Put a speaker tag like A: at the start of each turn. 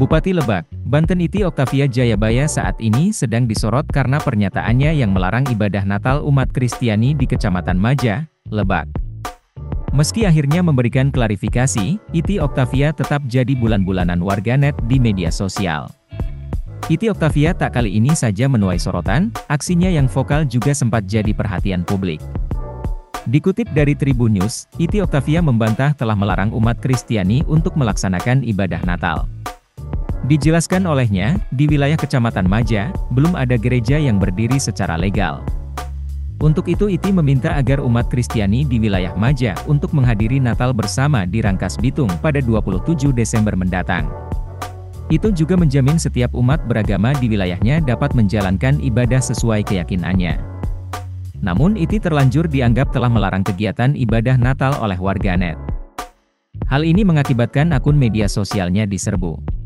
A: Bupati Lebak, Banten Iti Oktavia Jayabaya saat ini sedang disorot karena pernyataannya yang melarang ibadah Natal umat Kristiani di Kecamatan Maja, Lebak. Meski akhirnya memberikan klarifikasi, Iti Oktavia tetap jadi bulan-bulanan warganet di media sosial. Iti Oktavia tak kali ini saja menuai sorotan, aksinya yang vokal juga sempat jadi perhatian publik. Dikutip dari Tribun News, Iti Oktavia membantah telah melarang umat Kristiani untuk melaksanakan ibadah Natal. Dijelaskan olehnya, di wilayah Kecamatan Maja, belum ada gereja yang berdiri secara legal. Untuk itu Iti meminta agar umat Kristiani di wilayah Maja untuk menghadiri Natal bersama di Rangkas Bitung pada 27 Desember mendatang. Itu juga menjamin setiap umat beragama di wilayahnya dapat menjalankan ibadah sesuai keyakinannya. Namun Iti terlanjur dianggap telah melarang kegiatan ibadah Natal oleh warganet. Hal ini mengakibatkan akun media sosialnya diserbu.